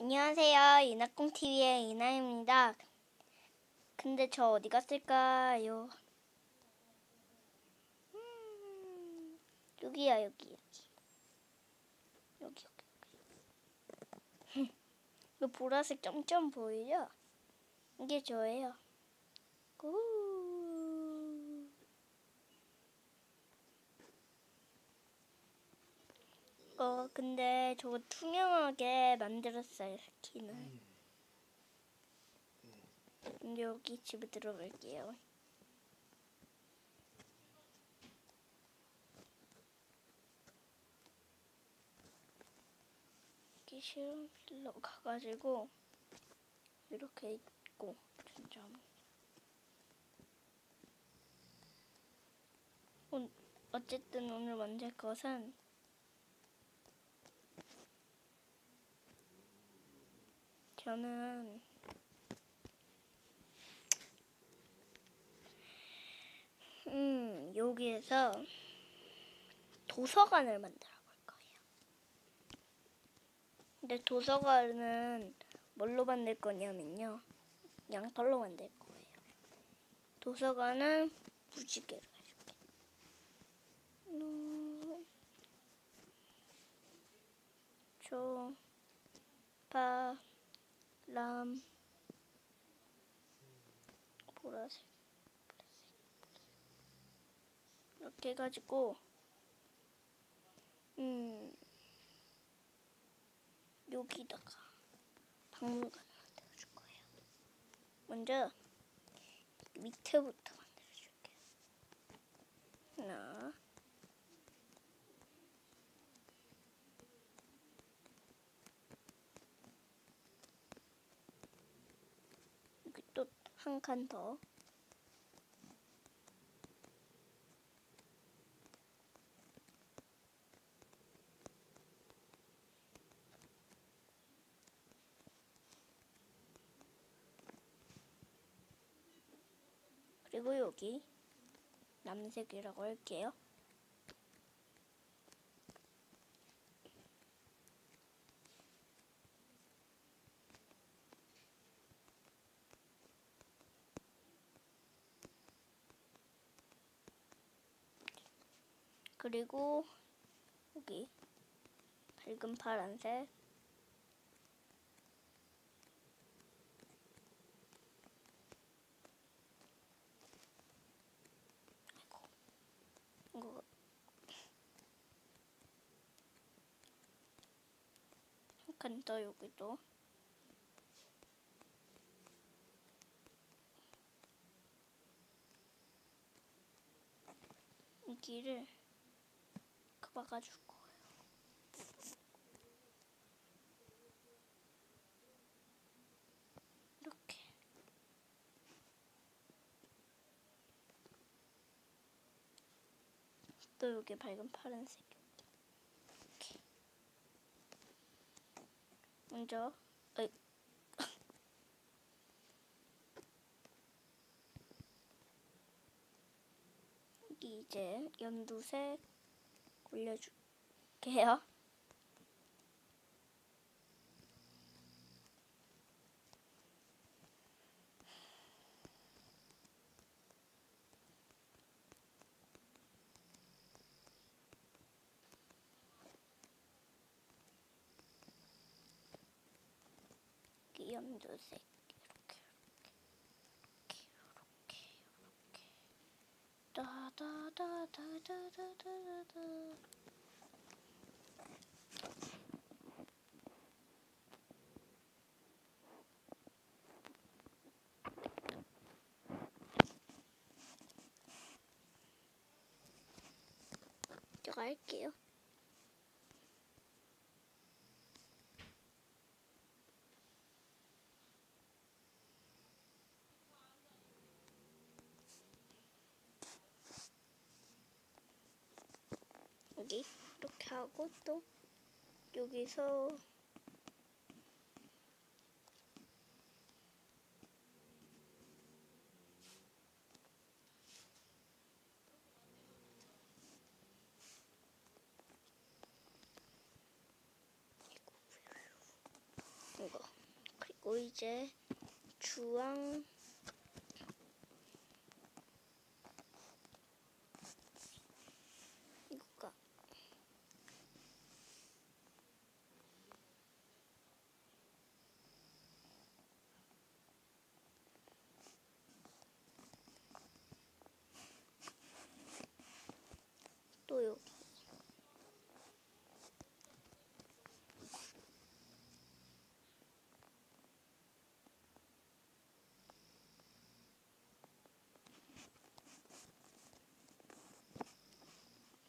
안녕하세요. 이나콩TV의 이나입니다. 근데 저 어디 갔을까요? 음, 여기야, 여기, 여기. 여기, 여기, 여기. 이 보라색 점점 보이죠? 이게 저예요. 우. 어, 근데 저거 투명하게 만들었어요, 스킨을. 근데 여기 집에 들어갈게요. 여기 실험실로 가가지고 이렇게 있고 진짜 어, 어쨌든 오늘 만들 것은 저는 음 여기에서 도서관을 만들어 볼 거예요. 근데 도서관은 뭘로 만들 거냐면요. 양털로 만들 거예요. 도서관은 무지개로 해줄게. 음, 조, 파, 람, 보라색, 이렇게 해가지고, 음, 여기다가 박물관을 만들어줄 거예요. 먼저 밑에부터 만들어줄게요. 하나, 여기 또 한 칸 더. 그리고 여기 남색이라고 할게요. 그리고 여기 밝은 파란색. 이거 더 여기도. 여기 를그 막아줄 거예요. 이렇게 또 여기 밝은 파란색 이렇게 먼저 어이. 이제 연두색 올려줄게요. 연두색 이렇게 이렇게 이렇게 이렇게 따다다다다다다다 제가 할게요. 하고 또 여기서 이거 그리고 이제 주황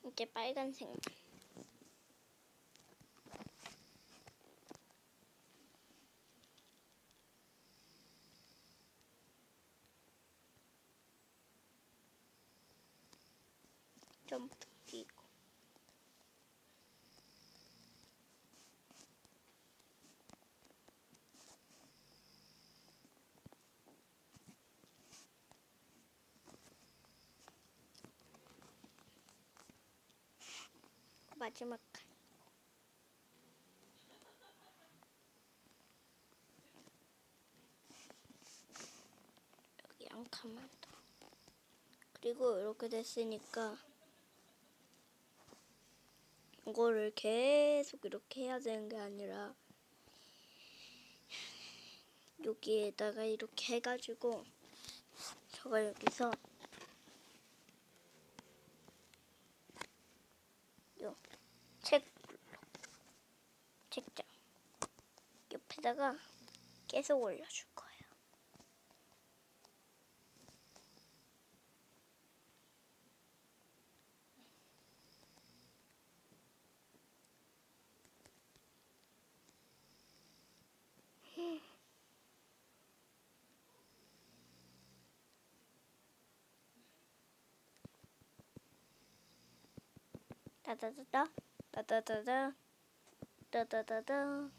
이게 빨간색만 마지막 칸. 여기 한 칸만 더. 그리고 이렇게 됐으니까 이거를 계속 이렇게 해야 되는 게 아니라 여기에다가 이렇게 해가지고 저가 여기서 밑에다가 계속 올려줄 거예요. 음. 따다다다 따다다다 따다다다.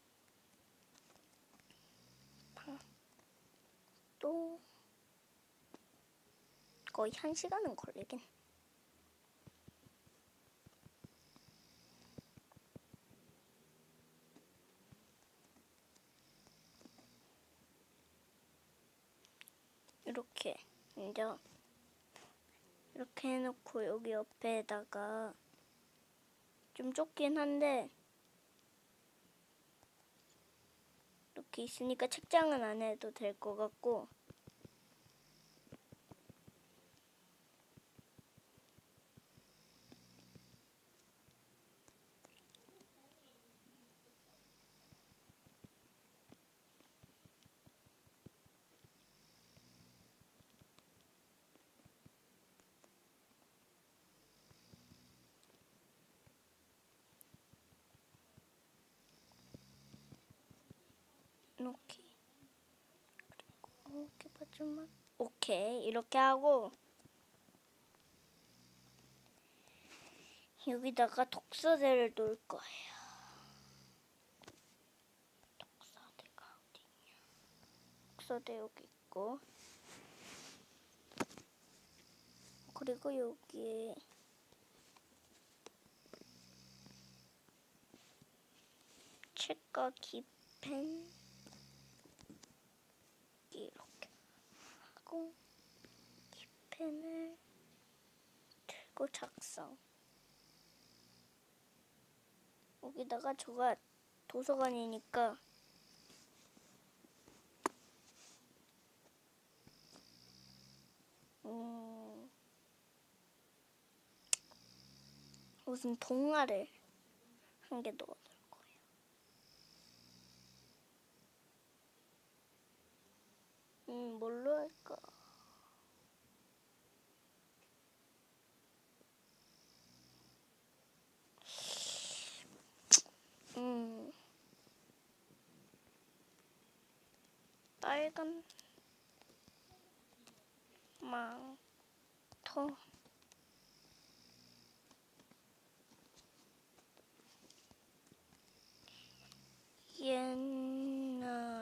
거의 한 시간은 걸리긴. 이렇게 이제 이렇게 해놓고 여기 옆에다가 좀 좁긴 한데 이렇게 있으니까 책장은 안 해도 될 것 같고 이렇게 봐주면 오케이 이렇게 하고 여기다가 독서대를 놓을 거예요. 독서대가 어디냐? 독서대 여기 있고 그리고 여기에 책과 기펜 이렇게 그리고 키펜을 들고 작성. 여기다가 저가 도서관이니까 음 무슨 동화를 한 개 넣어. 음, 뭘로 할까? 음. 빨간 망토 옛날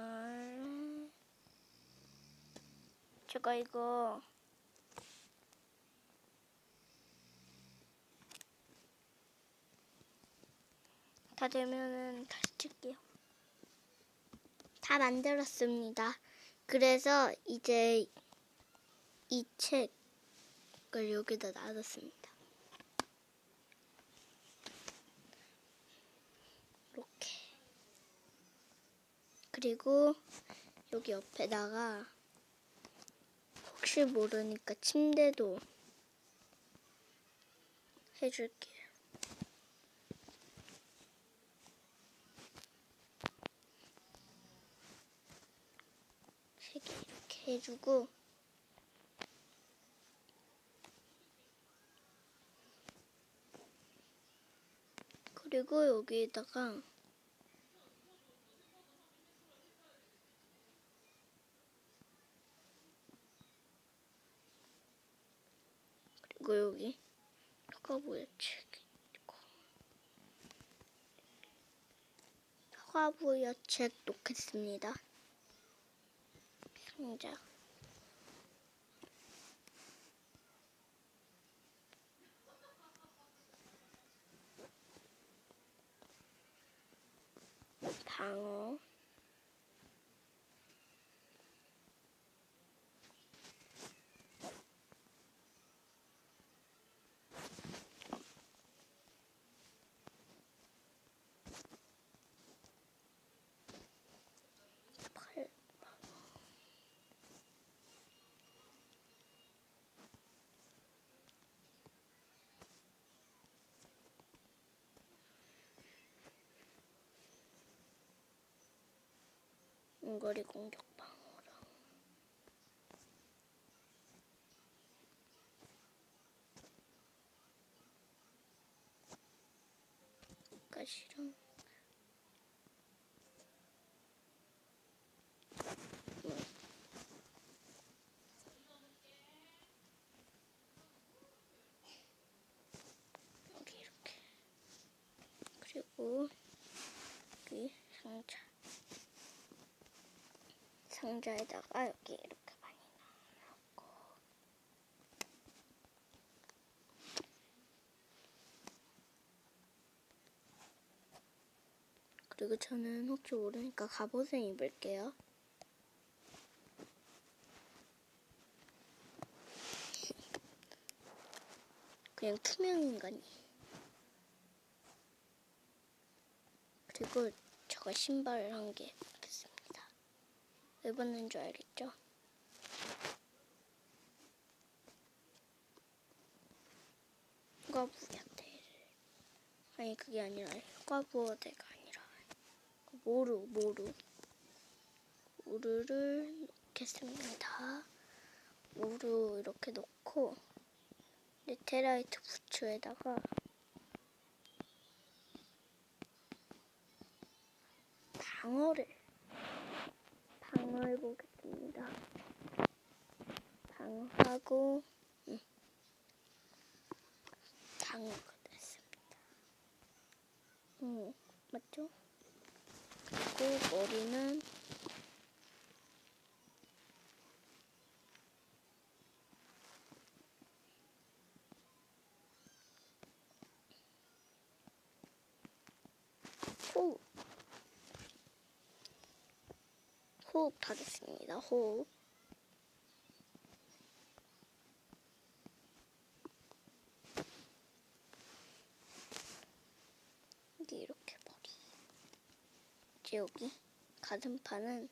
제가 이거 다 되면은 다시 칠게요. 다 만들었습니다. 그래서 이제 이 책을 여기다 놔뒀습니다. 이렇게. 그리고 여기 옆에다가 혹시 모르니까 침대도 해줄게요. 세 개 이렇게 해주고 그리고 여기에다가 그리고 여기 화가부의 책 있고 화가부의 책 놓겠습니다. 상자 방어 원거리 공격 방어랑 가시랑 여기 이렇게. 그리고 여기 상자 상자에다가 여기 이렇게 많이 넣고 그리고 저는 혹시 모르니까 갑옷을 입을게요. 그냥 투명 인간이. 그리고 저가 신발을 한개 입겠습니다. 왜 벗는 줄 알겠죠? 과부야대를 아니 그게 아니라 과부어대가 아니라 모루 모루 모루를 넣겠습니다. 모루 이렇게 넣고 네테라이트 부츠에다가 방어를 방어 해 보겠습니다. 방어하고 음, 방어가 됐습니다. 음, 맞죠? 그리고 머리는 호흡 호흡 하겠습니다. 호흡 여기 이렇게 머리. 이제 여기 가슴판은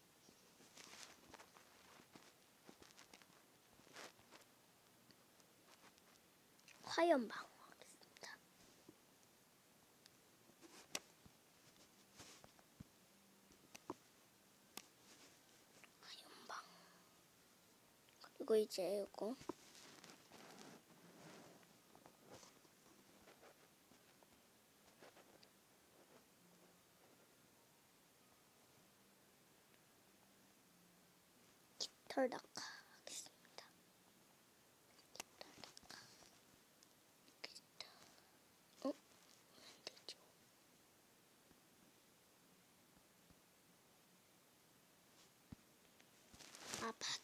화염 방어하겠습니다. 화염방 그리고 이제 이거. 깃털 낙하하겠습니다.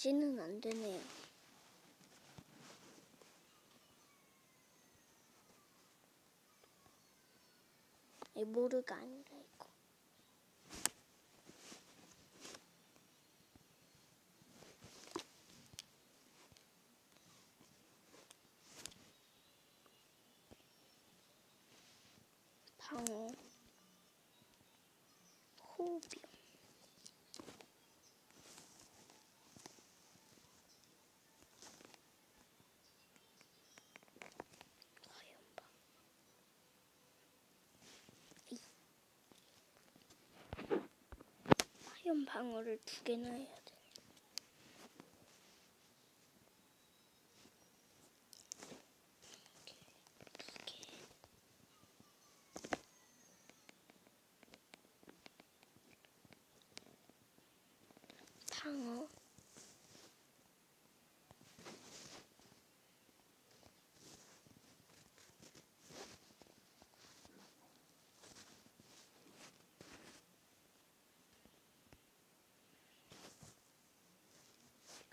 바지는 안 되네요. 이 모르가 아니라 이거. 방어, 호흡이요. 화염방. 이. 화염 방어를 두 개나 해야 돼. 두 개. 방어.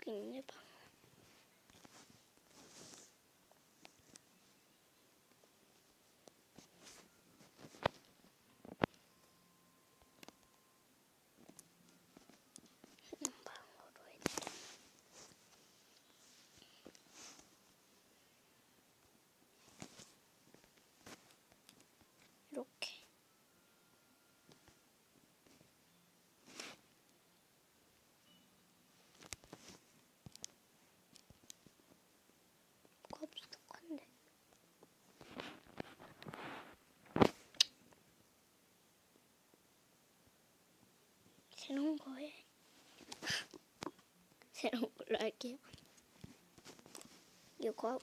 여기 있네 방어. 음, 방어로 해드려. 이렇게. kop스톡한데. 새로운 거에 새로운 걸로 할게요. 이거 하고.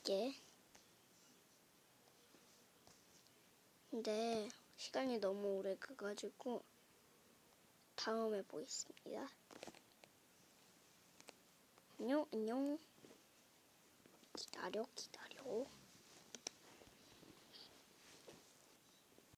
이제 근데 시간이 너무 오래 가가지고 다음에 보겠습니다. 안녕 안녕. 기다려 기다려.